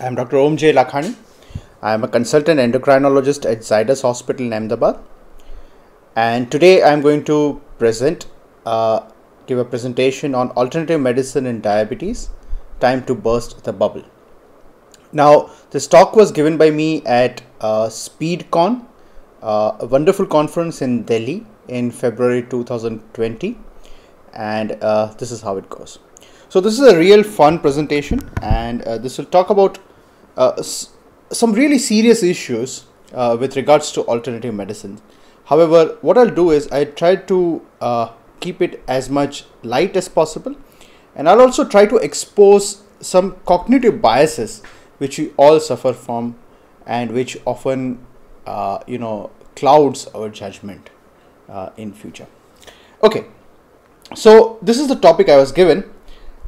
I'm Dr. Om J. Lakhani. I'm a consultant endocrinologist at Zydus Hospital in Ahmedabad. And today I'm going to present, uh, give a presentation on alternative medicine in diabetes, time to burst the bubble. Now, this talk was given by me at uh, SpeedCon, uh, a wonderful conference in Delhi in February 2020. And uh, this is how it goes. So this is a real fun presentation and uh, this will talk about some really serious issues uh, with regards to alternative medicine. However, what I'll do is I try to uh, keep it as much light as possible and I'll also try to expose some cognitive biases which we all suffer from and which often uh, you know clouds our judgment uh, in future. Okay, so this is the topic I was given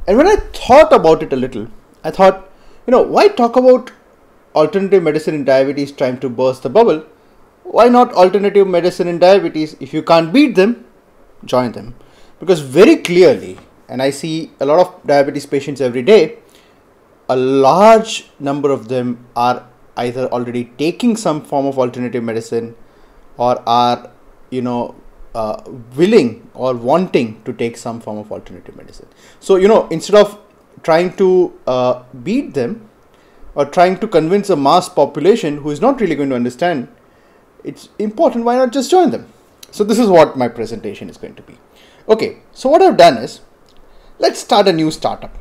and when I thought about it a little, I thought, you know, why talk about alternative medicine in diabetes trying to burst the bubble? Why not alternative medicine in diabetes? If you can't beat them, join them. Because very clearly, and I see a lot of diabetes patients every day, a large number of them are either already taking some form of alternative medicine or are, you know, uh, willing or wanting to take some form of alternative medicine. So, you know, instead of trying to uh, beat them or trying to convince a mass population who is not really going to understand, it's important, why not just join them? So, this is what my presentation is going to be. Okay, so what I've done is let's start a new startup.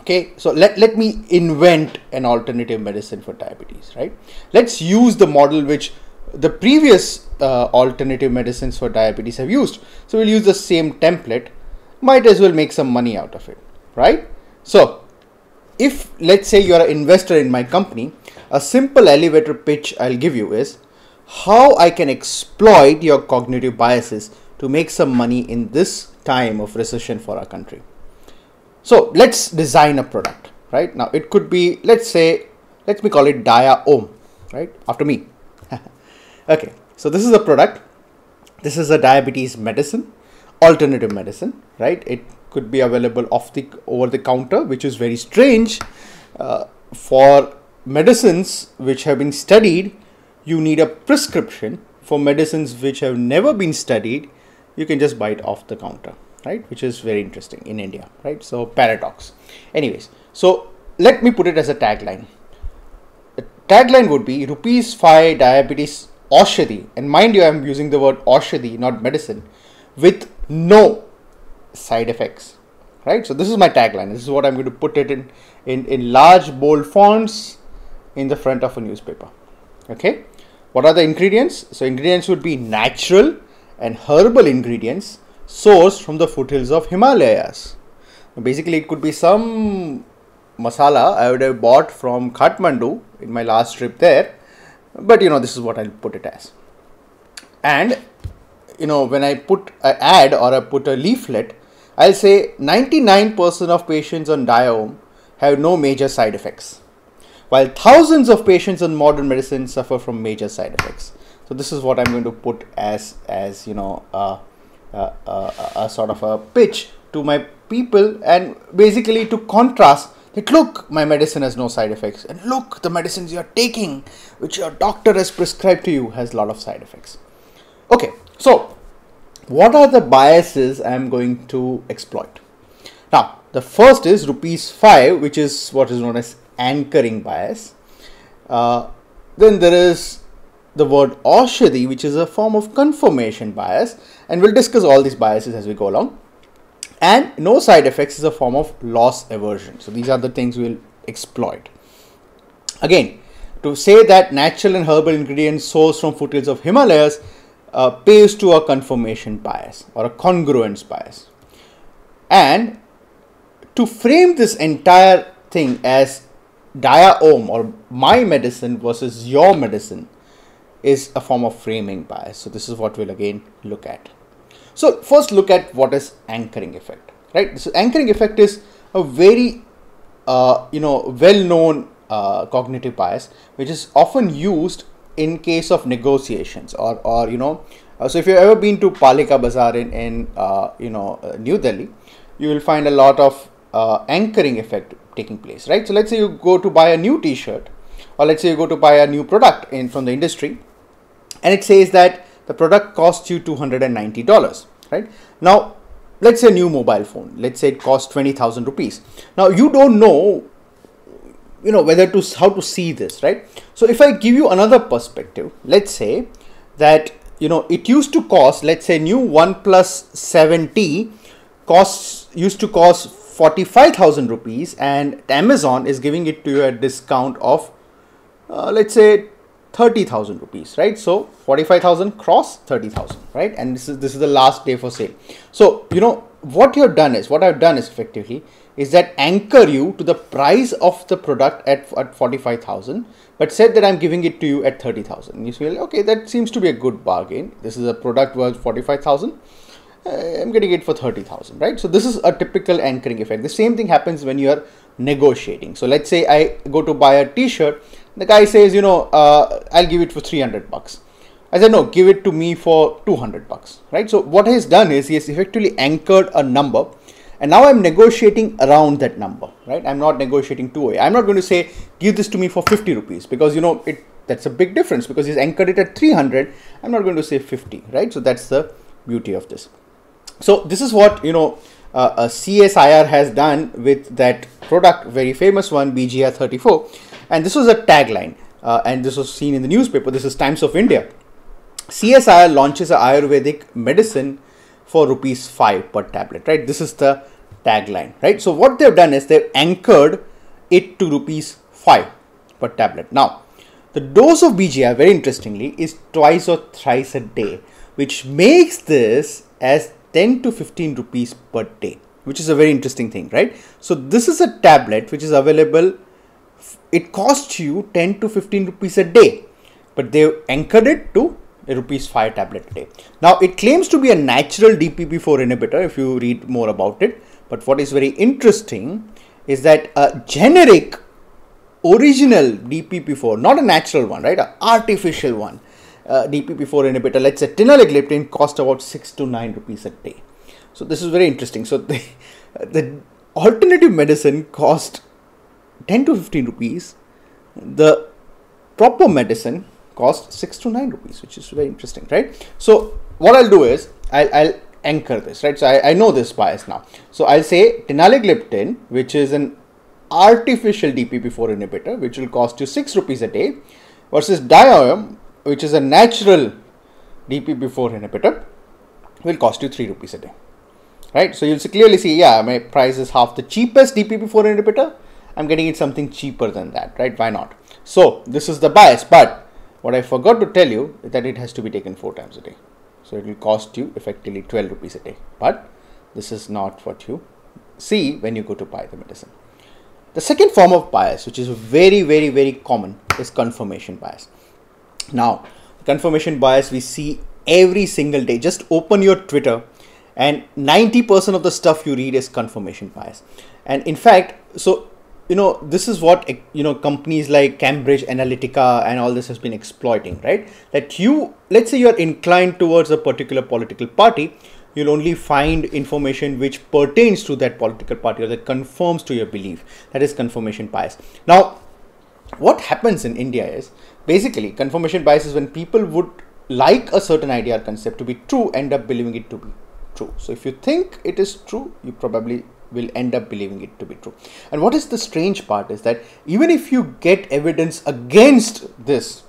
Okay, so let, let me invent an alternative medicine for diabetes, right? Let's use the model which the previous uh, alternative medicines for diabetes have used. So we'll use the same template, might as well make some money out of it, right? So if let's say you're an investor in my company, a simple elevator pitch I'll give you is how I can exploit your cognitive biases to make some money in this time of recession for our country. So let's design a product, right? Now it could be, let's say, let me call it Dia Om, right? After me. okay, so this is a product. This is a diabetes medicine, alternative medicine, right? It could be available off the over the counter, which is very strange. Uh, for medicines which have been studied, you need a prescription. For medicines which have never been studied, you can just buy it off the counter, right? Which is very interesting in India, right? So paradox. Anyways, so let me put it as a tagline. The tagline would be rupees 5 diabetes Aushadhi, and mind you, I'm using the word Aushadhi, not medicine, with no side effects. Right? So this is my tagline. This is what I'm going to put it in, in, in large bold fonts in the front of a newspaper. Okay. What are the ingredients? So ingredients would be natural and herbal ingredients sourced from the foothills of Himalayas. Basically, it could be some masala I would have bought from Kathmandu in my last trip there but you know this is what I'll put it as and you know when I put an ad or I put a leaflet I'll say 99% of patients on Diaom have no major side effects while thousands of patients on modern medicine suffer from major side effects. So this is what I'm going to put as as you know uh, uh, uh, a sort of a pitch to my people and basically to contrast that look my medicine has no side effects and look the medicines you are taking which your doctor has prescribed to you has a lot of side effects. Okay so what are the biases i am going to exploit? Now the first is rupees 5 which is what is known as anchoring bias. Uh, then there is the word Aushadhi, which is a form of confirmation bias, and we'll discuss all these biases as we go along. And no side effects is a form of loss aversion. So these are the things we'll exploit. Again to say that natural and herbal ingredients sourced from foothills of himalayas uh, pays to a confirmation bias or a congruence bias. And to frame this entire thing as dia om or my medicine versus your medicine is a form of framing bias. So this is what we'll again look at. So first look at what is anchoring effect, right? So anchoring effect is a very, uh, you know, well-known uh, cognitive bias, which is often used in case of negotiations or, or you know, uh, so if you've ever been to Palika Bazaar in, in uh, you know, uh, New Delhi, you will find a lot of uh, anchoring effect taking place, right? So let's say you go to buy a new T-shirt, or let's say you go to buy a new product in from the industry, and it says that the product costs you two hundred and ninety dollars, right? Now, let's say a new mobile phone. Let's say it costs twenty thousand rupees. Now you don't know, you know whether to how to see this, right? So if I give you another perspective, let's say that you know it used to cost, let's say new one 7T costs used to cost 45,000 rupees and Amazon is giving it to you at discount of uh, let's say 30,000 rupees right? So 45,000 cross 30,000 right? And this is this is the last day for sale. So you know what you've done is what I've done is effectively is that anchor you to the price of the product at, at 45,000 but said that I'm giving it to you at 30,000 you feel okay that seems to be a good bargain this is a product worth 45,000 uh, I'm getting it for 30,000, right? So this is a typical anchoring effect. The same thing happens when you are negotiating. So let's say I go to buy a t-shirt. The guy says, you know, uh, I'll give it for 300 bucks. I said, no, give it to me for 200 bucks, right? So what he's done is he has effectively anchored a number and now I'm negotiating around that number, right? I'm not negotiating two way. I'm not going to say, give this to me for 50 rupees because, you know, it that's a big difference because he's anchored it at 300. I'm not going to say 50, right? So that's the beauty of this. So this is what you know uh, a CSIR has done with that product, very famous one, BGR 34, and this was a tagline, uh, and this was seen in the newspaper. This is Times of India. CSIR launches a Ayurvedic medicine for rupees 5 per tablet, right? This is the tagline, right? So what they've done is they've anchored it to rupees 5 per tablet. Now, the dose of BGR, very interestingly, is twice or thrice a day, which makes this as 10 to 15 rupees per day which is a very interesting thing right so this is a tablet which is available it costs you 10 to 15 rupees a day but they've anchored it to rupees 5 tablet a day now it claims to be a natural dpp4 inhibitor if you read more about it but what is very interesting is that a generic original dpp4 not a natural one right an artificial one uh, DPP4 inhibitor, let's say teneligliptin, cost about 6 to 9 rupees a day. So this is very interesting. So the, the alternative medicine cost 10 to 15 rupees. The proper medicine cost 6 to 9 rupees, which is very interesting, right? So what I'll do is I'll, I'll anchor this, right? So I, I know this bias now. So I'll say teneligliptin, which is an artificial DPP4 inhibitor, which will cost you 6 rupees a day versus Diaom, which is a natural DPP4 inhibitor, will cost you 3 rupees a day. Right? So you'll see, clearly see, yeah, my price is half the cheapest DPP4 inhibitor. I'm getting it something cheaper than that, right? Why not? So this is the bias, but what I forgot to tell you is that it has to be taken four times a day. So it will cost you effectively 12 rupees a day. But this is not what you see when you go to buy the medicine. The second form of bias, which is very, very, very common, is confirmation bias. Now, confirmation bias we see every single day. Just open your Twitter and 90% of the stuff you read is confirmation bias. And in fact, so you know this is what you know companies like cambridge analytica and all this has been exploiting right? That you let's say you're inclined towards a particular political party you'll only find information which pertains to that political party or that conforms to your belief. That is confirmation bias. Now what happens in india is basically confirmation bias is when people would like a certain idea or concept to be true end up believing it to be true. So if you think it is true you probably will end up believing it to be true. And what is the strange part is that even if you get evidence against this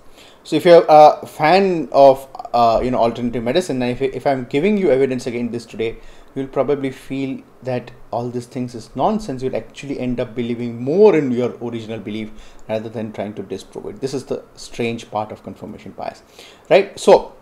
so if you're a fan of uh, you know alternative medicine and if, if i'm giving you evidence against this today you'll probably feel that all these things is nonsense. You'll actually end up believing more in your original belief rather than trying to disprove it. This is the strange part of confirmation bias right? So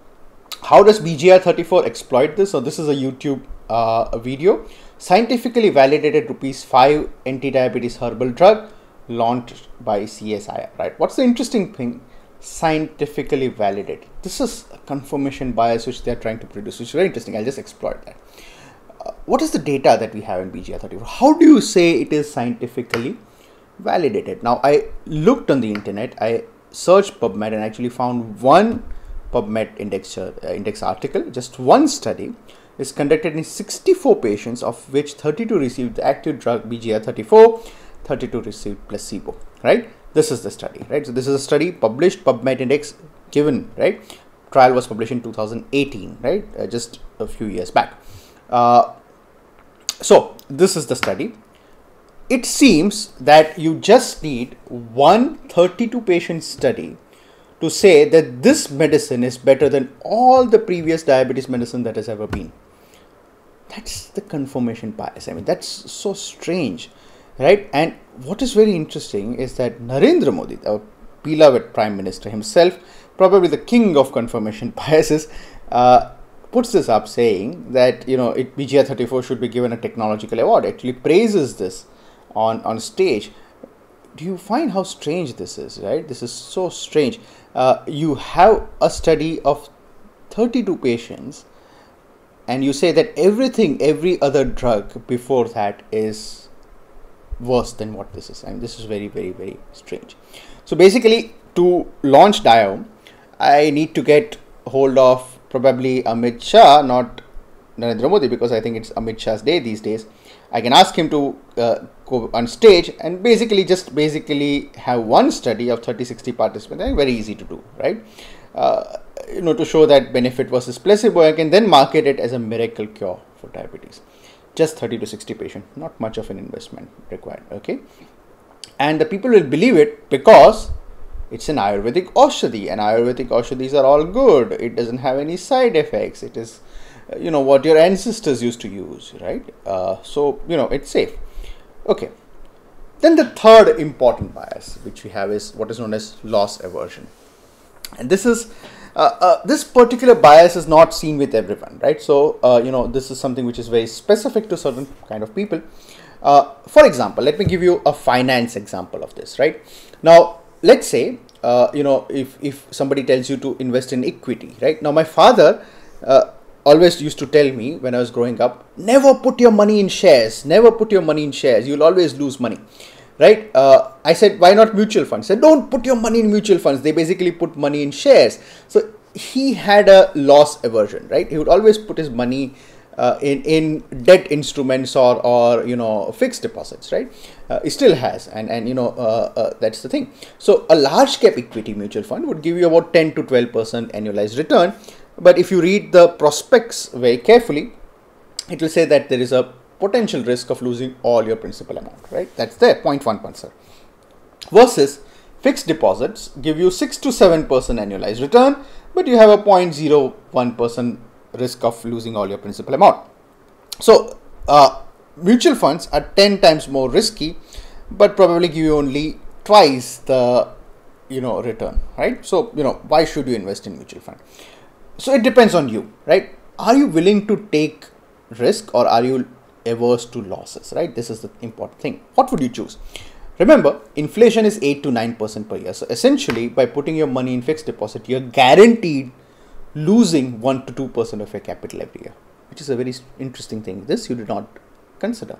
how does bgr34 exploit this? So this is a youtube uh, video scientifically validated rupees 5 anti-diabetes herbal drug launched by CSIR right? What's the interesting thing? Scientifically validated. This is a confirmation bias which they're trying to produce which is very interesting. I'll just exploit that. What is the data that we have in BGR34? How do you say it is scientifically validated? Now, I looked on the internet, I searched PubMed and actually found one PubMed index, uh, index article, just one study is conducted in 64 patients, of which 32 received the active drug BGR34. 32 received placebo, right? This is the study, right? So this is a study published, PubMed Index given, right? Trial was published in 2018, right? Uh, just a few years back. Uh, so this is the study. It seems that you just need one 32 patient study to say that this medicine is better than all the previous diabetes medicine that has ever been. That's the confirmation bias. I mean, that's so strange, right? And what is very interesting is that Narendra Modi, our beloved Prime Minister himself, probably the king of confirmation biases, uh, puts this up saying that you know it, BGR 34 should be given a technological award. Actually, praises this on on stage. Do you find how strange this is? Right, this is so strange. Uh, you have a study of 32 patients, and you say that everything, every other drug before that is worse than what this is. I mean, this is very, very, very strange. So basically, to launch Diome, I need to get hold of probably Amit Shah, not Narendra Modi, because I think it's Amit Shah's day these days. I can ask him to uh, go on stage and basically just basically have one study of 30 60 participants. Very easy to do, right? Uh, you know, to show that benefit versus placebo, I can then market it as a miracle cure for diabetes. Just 30 to 60 patients, not much of an investment required, okay? And the people will believe it because it's an Ayurvedic Aushadhi, and Ayurvedic Aushadhis are all good. It doesn't have any side effects. It is, uh, you know, what your ancestors used to use, right? Uh, so, you know, it's safe. Okay. Then the third important bias which we have is what is known as loss aversion. And this is, this particular bias is not seen with everyone, right? So, uh, you know, this is something which is very specific to certain kind of people. Uh, for example, let me give you a finance example of this, right? Now, let's say uh, you know if if somebody tells you to invest in equity right now my father uh, always used to tell me when i was growing up never put your money in shares never put your money in shares you'll always lose money right? Uh, i said why not mutual funds? I said don't put your money in mutual funds. They basically put money in shares. So he had a loss aversion right? He would always put his money uh, in in debt instruments or or you know fixed deposits right? Uh, it still has. And and you know uh, uh that's the thing. So a large cap equity mutual fund would give you about 10 to 12 percent annualized return. But if you read the prospectus very carefully it will say that there is a potential risk of losing all your principal amount right that's there 0.1 percent versus fixed deposits give you 6 to 7 percent annualized return but you have a 0.01 percent risk of losing all your principal amount. So, uh, mutual funds are 10 times more risky, but probably give you only twice the you know return, right? So, you know, why should you invest in mutual fund? So it depends on you, right? Are you willing to take risk or are you averse to losses, right? This is the important thing. What would you choose? Remember, inflation is 8 to 9% per year. So essentially, by putting your money in fixed deposit, you're guaranteed losing 1 to 2% of your capital every year, which is a very interesting thing. This you did not consider.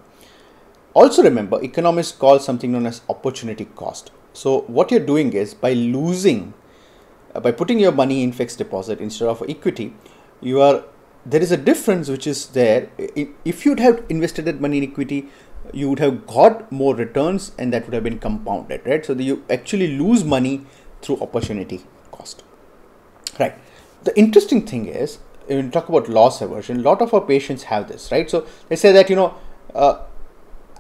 Also, remember, economists call something known as opportunity cost. So, what you're doing is by losing, uh, by putting your money in fixed deposit instead of equity, you are there is a difference which is there. If you'd have invested that money in equity, you would have got more returns and that would have been compounded, right? So, you actually lose money through opportunity cost, right? the interesting thing is when we talk about loss aversion a lot of our patients have this right so they say that you know uh,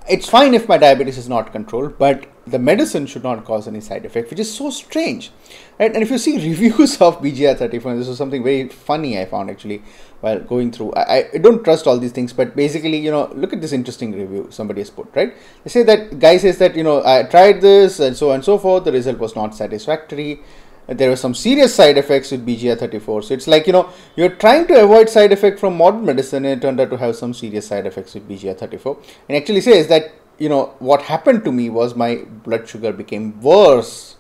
it's fine if my diabetes is not controlled but the medicine should not cause any side effect which is so strange right? And if you see reviews of bgr34 this is something very funny i found actually while going through. I, I don't trust all these things but basically you know look at this interesting review somebody has put right? They say that guy says that you know i tried this and so on and so forth. The result was not satisfactory there were some serious side effects with BGR34. So it's like, you know, you're trying to avoid side effect from modern medicine and it turned out to have some serious side effects with BGR34. And actually says that, you know, what happened to me was my blood sugar became worse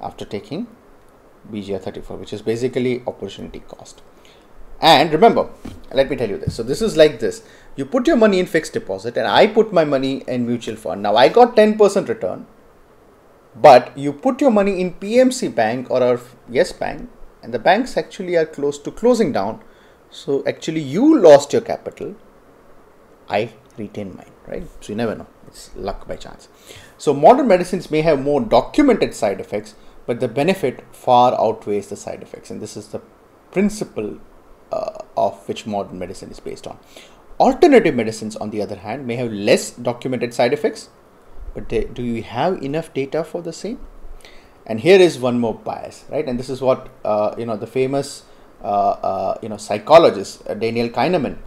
after taking BGR34, which is basically opportunity cost. And remember, let me tell you this. So this is like this. You put your money in fixed deposit and I put my money in mutual fund. Now I got 10% return but you put your money in PMC Bank or our Yes Bank, and the banks actually are close to closing down. So actually, you lost your capital. I retain mine, right? So you never know. It's luck by chance. So modern medicines may have more documented side effects, but the benefit far outweighs the side effects, and this is the principle uh, of which modern medicine is based on. Alternative medicines, on the other hand, may have less documented side effects, but do we have enough data for the same? And here is one more bias, right? And this is what uh, you know the famous uh, uh you know psychologist uh, Daniel Kahneman,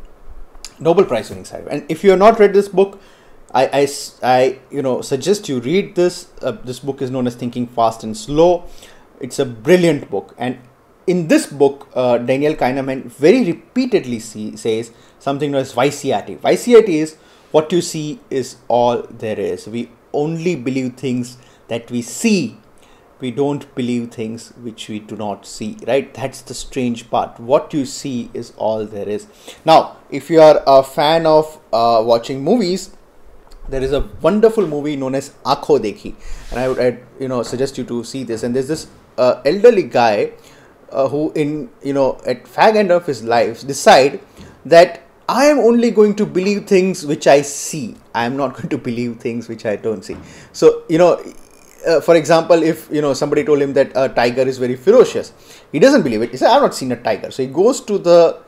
Nobel Prize winning scientist. And if you have not read this book, I, I, I you know suggest you read this. This book is known as Thinking Fast and Slow. It's a brilliant book, and in this book, uh, Daniel Kahneman very repeatedly see, says something known as WYSIATI. WYSIATI is what you see is all there is. We only believe things that we see. We don't believe things which we do not see, right? That's the strange part. What you see is all there is. Now, if you are a fan of uh, watching movies, there is a wonderful movie known as Aankhon Dekhi, and I would I'd, you know suggest you to see this. And there's this uh, elderly guy uh, who in you know at fag end of his life decide that I am only going to believe things which I see. I am not going to believe things which I don't see. So you know, uh, for example, if you know somebody told him that a tiger is very ferocious, he doesn't believe it. He said, "I've not seen a tiger." So he goes to the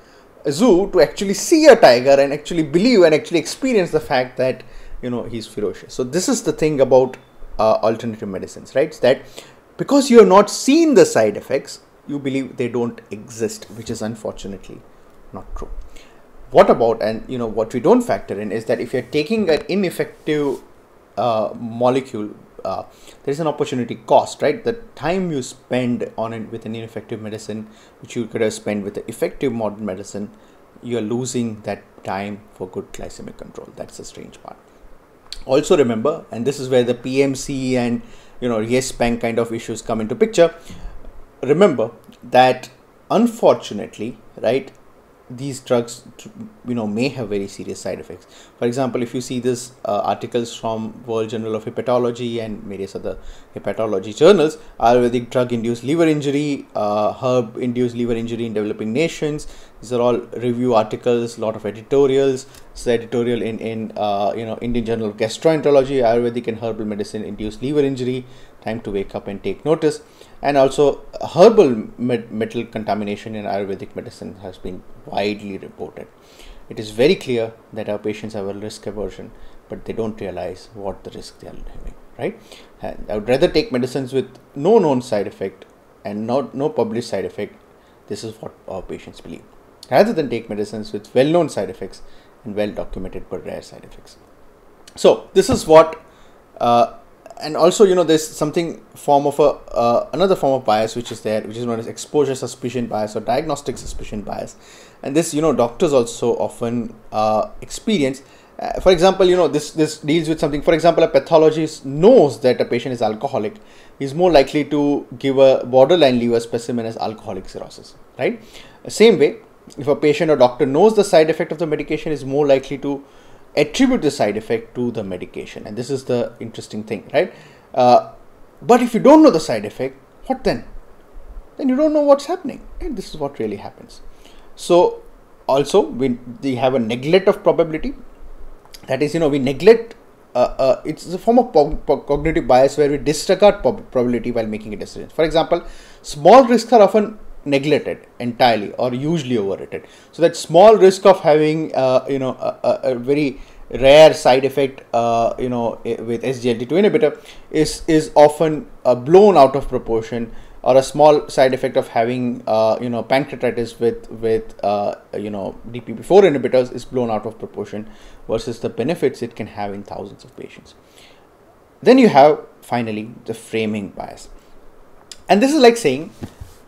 zoo to actually see a tiger and actually believe and actually experience the fact that you know he's ferocious. So this is the thing about uh, alternative medicines, right? That because you have not seen the side effects, you believe they don't exist, which is unfortunately not true. What about, and you know, what we don't factor in is that if you're taking an ineffective uh, molecule, uh, there is an opportunity cost, right? The time you spend on it with an ineffective medicine, which you could have spent with the effective modern medicine, you're losing that time for good glycemic control. That's the strange part. Also remember, and this is where the PMC and you know yes bank kind of issues come into picture remember that unfortunately, right, these drugs you know may have very serious side effects. For example if you see this uh, articles from world journal of hepatology and various other hepatology journals ayurvedic drug induced liver injury uh, herb induced liver injury in developing nations. These are all review articles a lot of editorials. So editorial in in uh, you know indian journal of gastroenterology ayurvedic and herbal medicine induced liver injury. Time to wake up and take notice and also herbal met metal contamination in Ayurvedic medicine has been widely reported. It is very clear that our patients have a risk aversion, but they don't realize what the risk they are having, right? And I would rather take medicines with no known side effect and not no published side effect. This is what our patients believe, rather than take medicines with well known side effects and well documented but rare side effects. So this is what uh, and also you know there's something form of a uh, another form of bias which is there which is known as exposure suspicion bias or diagnostic suspicion bias. And this you know doctors also often uh, experience uh, for example you know this this deals with something for example a pathologist knows that a patient is alcoholic is more likely to give a borderline liver specimen as alcoholic cirrhosis right? Same way if a patient or doctor knows the side effect of the medication is more likely to attribute the side effect to the medication and this is the interesting thing right? Uh, but if you don't know the side effect what then? Then you don't know what's happening and this is what really happens. So also we, we have a neglect of probability. That is you know we neglect uh, uh, it's a form of cognitive bias where we disregard probability while making a decision. For example small risks are often neglected entirely or usually overrated. So that small risk of having uh, you know a, a, very rare side effect uh, you know with SGLT2 inhibitor is is often uh, blown out of proportion or a small side effect of having uh, you know pancreatitis with with uh, you know DPP4 inhibitors is blown out of proportion versus the benefits it can have in thousands of patients. Then you have finally the framing bias. And this is like saying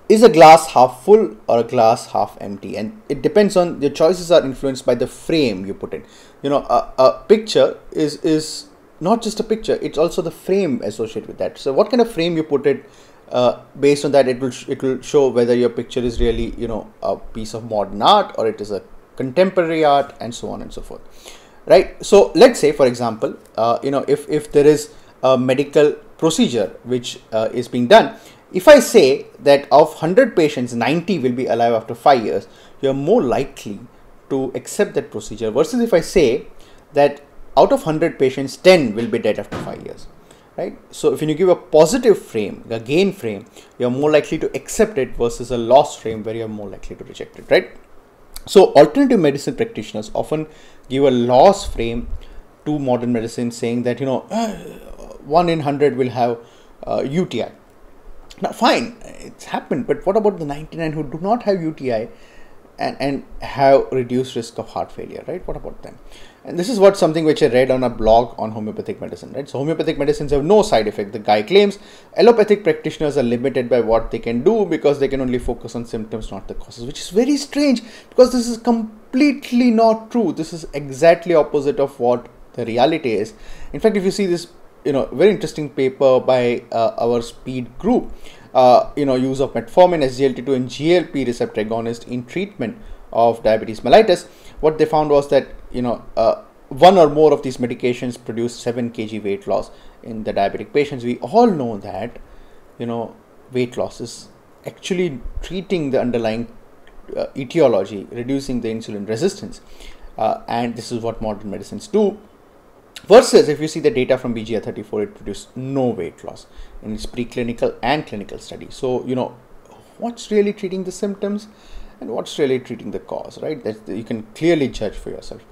is a glass half full or a glass half empty? And it depends on your choices are influenced by the frame you put in. You know a, a picture is is not just a picture it's also the frame associated with that. So what kind of frame you put it uh, based on that it will it will show whether your picture is really you know a piece of modern art or it is a contemporary art and so on and so forth. Right? So let's say for example uh, you know if if there is a medical procedure which uh, is being done if I say that of 100 patients, 90 will be alive after 5 years, you are more likely to accept that procedure versus if I say that out of 100 patients 10 will be dead after 5 years right? So if you give a positive frame a gain frame you're more likely to accept it versus a loss frame where you're more likely to reject it right? So alternative medicine practitioners often give a loss frame to modern medicine saying that you know 1 in 100 will have uh, uti now fine it's happened but what about the 99 who do not have uti and, and have reduced risk of heart failure right what about them and this is what something which I read on a blog on homeopathic medicine, right? So homeopathic medicines have no side effect. The guy claims allopathic practitioners are limited by what they can do because they can only focus on symptoms, not the causes, which is very strange because this is completely not true. This is exactly opposite of what the reality is. In fact, if you see this, you know, very interesting paper by uh, our speed group, uh, you know, use of metformin, SGLT2 and GLP receptor agonist in treatment of diabetes mellitus, what they found was that you know uh, one or more of these medications produce 7 kg weight loss in the diabetic patients. We all know that you know weight loss is actually treating the underlying uh, etiology, reducing the insulin resistance, uh, and this is what modern medicines do. Versus if you see the data from BGR34, it produced no weight loss in its preclinical and clinical study. So you know what's really treating the symptoms and what's really treating the cause, right? That you can clearly judge for yourself.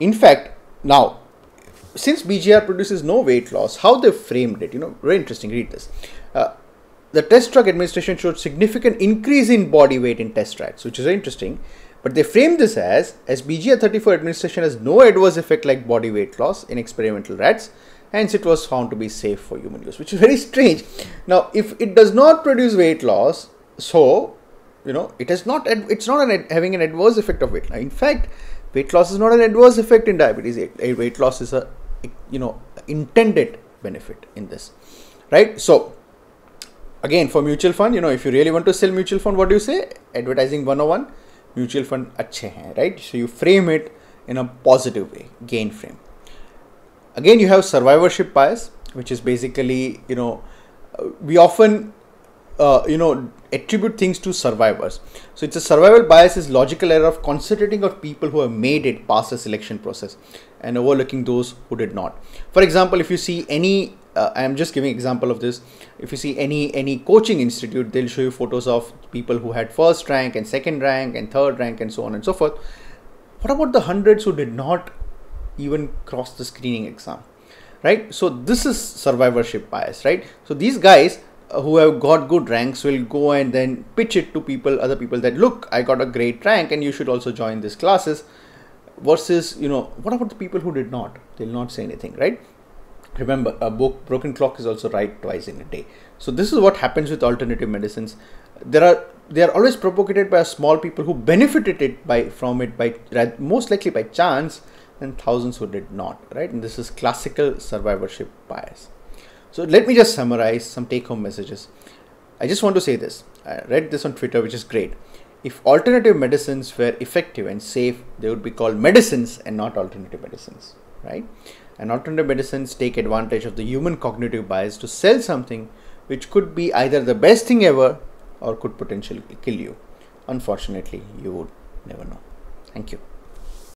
In fact, now since BGR produces no weight loss, how they framed it, you know, very interesting. Read this. Uh, the test drug administration showed significant increase in body weight in test rats, which is interesting. But they framed this as as BGR34 administration has no adverse effect like body weight loss in experimental rats, hence it was found to be safe for human use, which is very strange. Now, if it does not produce weight loss, so you know it is not it's not an, having an adverse effect of weight in fact weight loss is not an adverse effect in diabetes. A weight loss is a you know intended benefit in this right? So again for mutual fund you know if you really want to sell mutual fund what do you say? Advertising 101 mutual fund achhe hain right? So you frame it in a positive way gain frame. Again you have survivorship bias which is basically you know we often uh, you know attribute things to survivors. So it's a survival bias is logical error of concentrating on people who have made it past the selection process and overlooking those who did not. For example if you see any uh, i am just giving example of this. If you see any any coaching institute they'll show you photos of people who had first rank and second rank and third rank and so on and so forth. What about the hundreds who did not even cross the screening exam right? So this is survivorship bias right? So these guys who have got good ranks will go and then pitch it to people other people that look i got a great rank and you should also join these classes versus you know what about the people who did not? They'll not say anything right remember a broken clock is also right twice in a day so this is what happens with alternative medicines there are they are always propagated by small people who benefited it by from it by most likely by chance and thousands who did not right and this is classical survivorship bias so let me just summarize some take home messages. I just want to say this. I read this on Twitter, which is great. If alternative medicines were effective and safe, they would be called medicines and not alternative medicines, right? And alternative medicines take advantage of the human cognitive bias to sell something which could be either the best thing ever or could potentially kill you. Unfortunately, you would never know. Thank you.